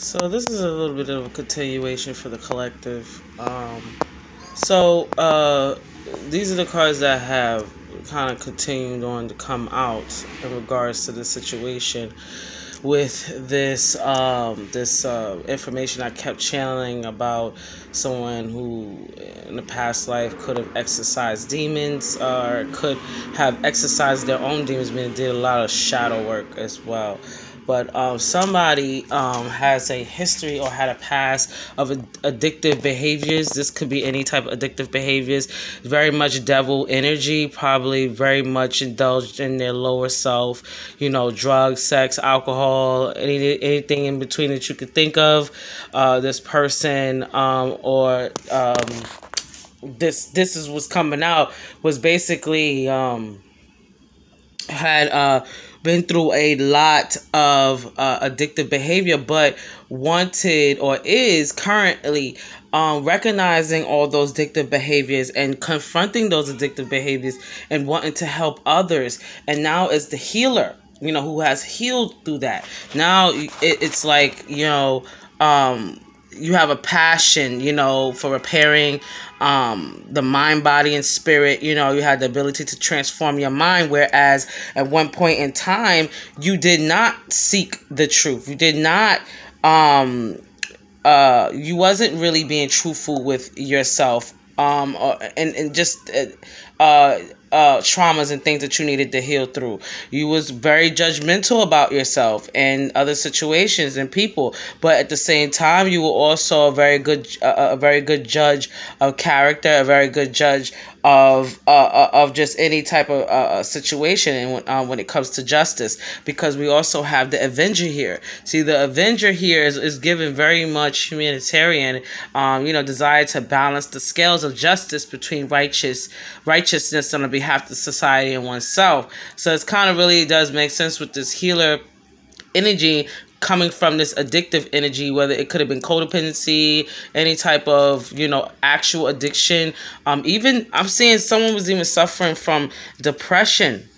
So this is a little bit of a continuation for the collective. Um, so uh, these are the cards that have kind of continued on to come out in regards to the situation with this um, this uh, information I kept channeling about someone who in the past life could have exercised demons or could have exercised their own demons, but did a lot of shadow work as well but um, somebody um, has a history or had a past of addictive behaviors. This could be any type of addictive behaviors. Very much devil energy, probably very much indulged in their lower self. You know, drugs, sex, alcohol, any, anything in between that you could think of. Uh, this person um, or um, this this is what's coming out was basically um, had uh been through a lot of uh, addictive behavior, but wanted or is currently um, recognizing all those addictive behaviors and confronting those addictive behaviors and wanting to help others. And now is the healer, you know, who has healed through that. Now it, it's like, you know, um, you have a passion, you know, for repairing um, the mind, body, and spirit. You know, you had the ability to transform your mind, whereas at one point in time, you did not seek the truth. You did not. Um, uh, you wasn't really being truthful with yourself. Um, or, and and just uh, uh uh, traumas and things that you needed to heal through. You was very judgmental about yourself and other situations and people, but at the same time, you were also a very good, uh, a very good judge of character, a very good judge of uh, uh, of just any type of uh, uh situation and uh, when it comes to justice because we also have the avenger here see the avenger here is, is given very much humanitarian um, you know desire to balance the scales of justice between righteous righteousness on behalf of society and oneself so it's kind of really does make sense with this healer energy coming from this addictive energy, whether it could have been codependency, any type of, you know, actual addiction. Um, even I'm seeing someone was even suffering from depression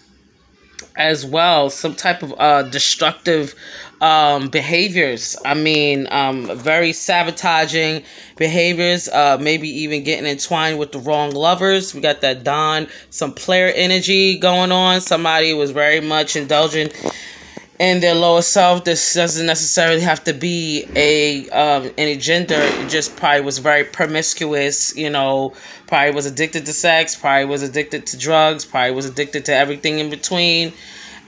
as well, some type of uh, destructive um, behaviors. I mean, um, very sabotaging behaviors, uh, maybe even getting entwined with the wrong lovers. We got that Don, some player energy going on. Somebody was very much indulging in their lower self. This doesn't necessarily have to be a um, any gender. It just probably was very promiscuous. You know, probably was addicted to sex. Probably was addicted to drugs. Probably was addicted to everything in between,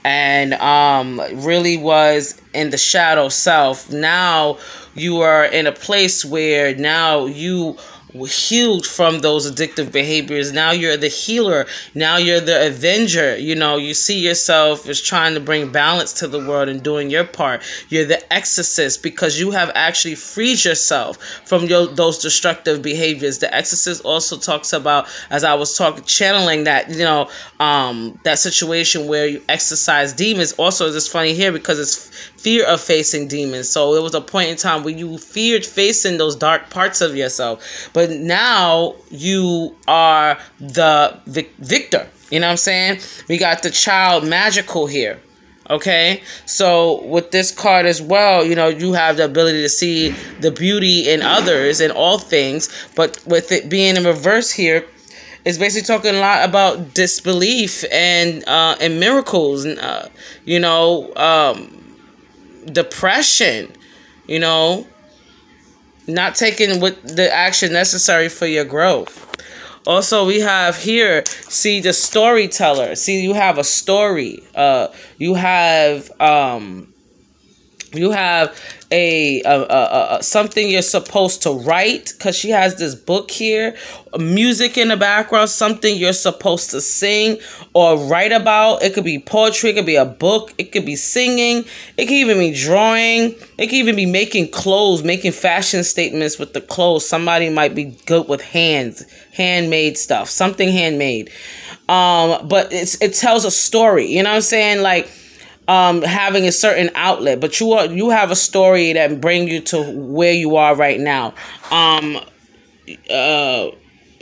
and um, really was in the shadow self. Now you are in a place where now you healed from those addictive behaviors. Now you're the healer. Now you're the avenger. You know, you see yourself as trying to bring balance to the world and doing your part. You're the exorcist because you have actually freed yourself from your, those destructive behaviors. The exorcist also talks about, as I was talking, channeling that, you know, um, that situation where you exorcise demons. Also, it's funny here because it's fear of facing demons. So it was a point in time where you feared facing those dark parts of yourself. But now you are the vic- victor. You know what I'm saying? We got the child magical here. Okay, so with this card as well, you know, you have the ability to see the beauty in others and all things, but with it being in reverse here, it's basically talking a lot about disbelief and uh, and miracles, and uh, you know, um, depression, you know, not taking what the action necessary for your growth. Also, we have here, see the storyteller. See, you have a story. Uh, you have um, you have a, a, a, a, something you're supposed to write because she has this book here music in the background something you're supposed to sing or write about. It could be poetry it could be a book it could be singing it could even be drawing it could even be making clothes making fashion statements with the clothes. Somebody might be good with hands handmade stuff something handmade. Um but it's it tells a story you know what i'm saying? Like um having a certain outlet but you are you have a story that bring you to where you are right now um uh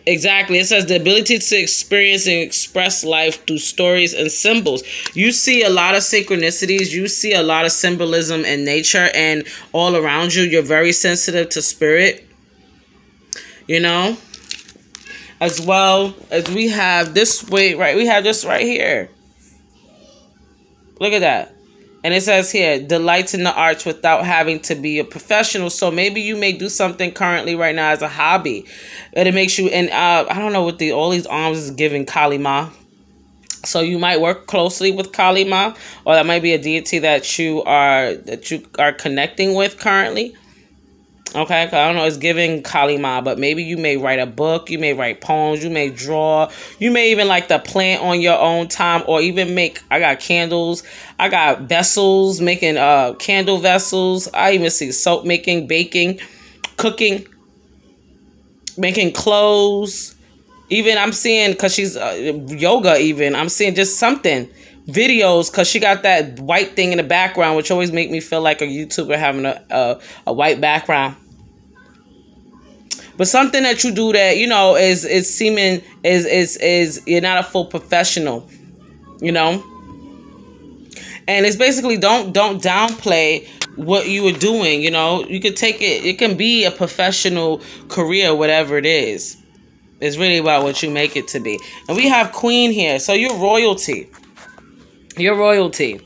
Exactly. It says the ability to experience and express life through stories and symbols. You see a lot of synchronicities. You see a lot of symbolism in nature and all around you. You're very sensitive to spirit. You know? As well as we have this way, right? We have this right here. Look at that. And it says here, delights in the arts without having to be a professional. So maybe you may do something currently right now as a hobby. And it makes you, and uh, I don't know what the all these arms is giving Kali Ma. So you might work closely with Kali Ma, or that might be a deity that you are that you are connecting with currently. Okay, I don't know, it's giving Kali Ma, but maybe you may write a book, you may write poems, you may draw, you may even like to plant on your own time, or even make. I got candles, I got vessels, making uh candle vessels. I even see soap making, baking, cooking, making clothes. Even I'm seeing because she's uh, yoga. Even I'm seeing just something videos because she got that white thing in the background, which always make me feel like a YouTuber having a, a, a white background but something that you do that you know is is seeming is is is you're not a full professional you know? And it's basically don't don't downplay what you were doing you know? You could take it it can be a professional career whatever it is. It's really about what you make it to be. And we have queen here so you're royalty. You're royalty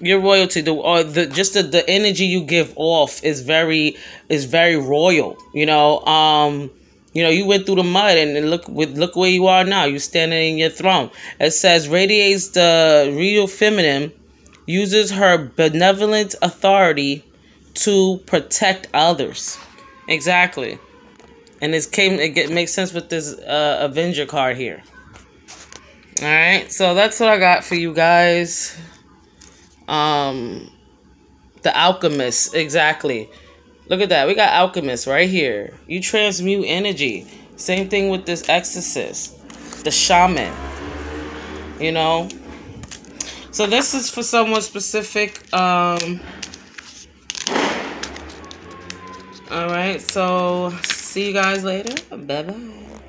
your royalty the or the just the, the energy you give off is very is very royal you know? Um you know you went through the mud and look with look where you are now. You're standing in your throne. It says radiates the real feminine uses her benevolent authority to protect others. Exactly. And this came it get, makes sense with this uh, avenger card here. All right. So that's what i got for you guys um, the alchemist, exactly. Look at that. We got alchemist right here. You transmute energy. Same thing with this exorcist, the shaman. You know. So this is for someone specific. Um. All right. So see you guys later. Bye bye.